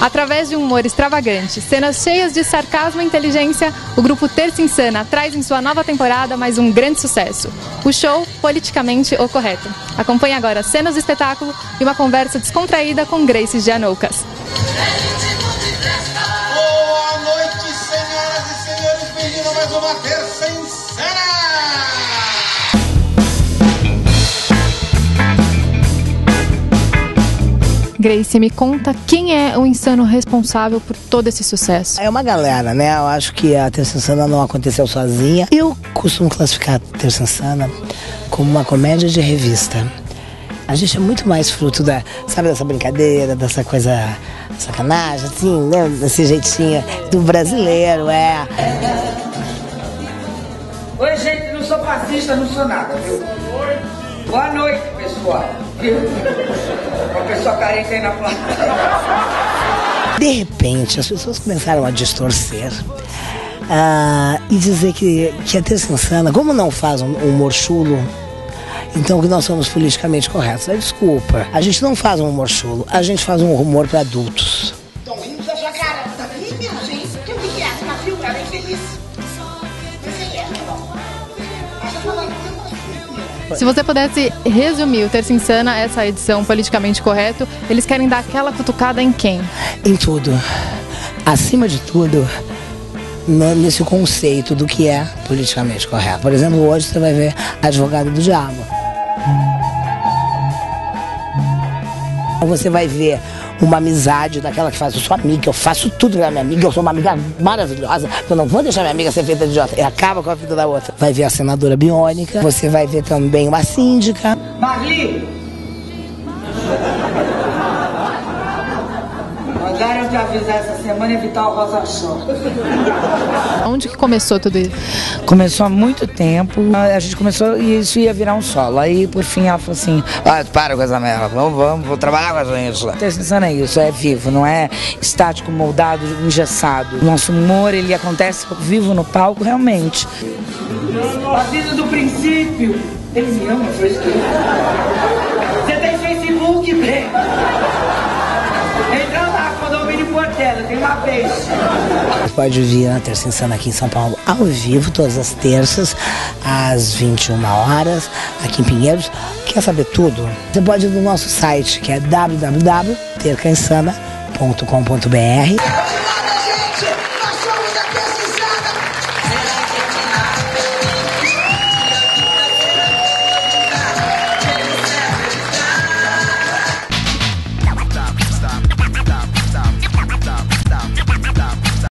Através de um humor extravagante, cenas cheias de sarcasmo e inteligência, o grupo Terça Insana traz em sua nova temporada mais um grande sucesso: o show Politicamente o Correto. Acompanhe agora cenas do espetáculo e uma conversa descontraída com Grace Gianoucas. Boa noite, senhoras e senhores, bem-vindo mais uma Terça Insana! Grace, me conta quem é o insano responsável por todo esse sucesso. É uma galera, né? Eu acho que a Terça Insana não aconteceu sozinha. Eu costumo classificar a Terça Insana como uma comédia de revista. A gente é muito mais fruto da, sabe, dessa brincadeira, dessa coisa sacanagem, assim, né? Desse jeitinho do brasileiro, é. Oi, gente, não sou fascista, não sou nada, viu? Boa noite, pessoal. Uma pessoa carente aí na plateia. De repente, as pessoas começaram a distorcer ah, e dizer que, que a Terça Insana, como não faz um humor chulo, então que nós somos politicamente corretos. Desculpa, a gente não faz um humor chulo, a gente faz um humor para adultos. Estão rindo da sua cara. Tá rindo, minha gente? Que o que é? Você nasceu pra bem Se você pudesse resumir o Terça Insana, essa edição politicamente correto, eles querem dar aquela cutucada em quem? Em tudo. Acima de tudo, nesse conceito do que é politicamente correto. Por exemplo, hoje você vai ver Advogado do Diabo. Você vai ver uma amizade daquela que faz, eu sou amiga, eu faço tudo pela minha amiga, eu sou uma amiga maravilhosa, eu não vou deixar minha amiga ser feita de idiota. E acaba com a vida da outra. Vai ver a senadora biônica, você vai ver também uma síndica. Marli! Mandaram te avisar essa semana evitar o Rosa Show. Onde que começou tudo isso? Começou há muito tempo, a gente começou e isso ia virar um solo. Aí por fim ela falou assim: ah, para com essa merda, vamos, vamos, vou trabalhar com a gente. Terça Insana é isso, é vivo, não é estático, moldado, engessado. Nosso humor ele acontece vivo no palco realmente. A vida do princípio. Ele me ama, foi isso que Você tem Facebook, bem? Entra lá, condomínio Portela, tem uma vez. Pode vir na Terça Insana aqui em São Paulo ao vivo, todas as terças, às 21 horas, aqui em Pinheiros. Quer saber tudo? Você pode ir no nosso site, que é www.tercainsana.com.br.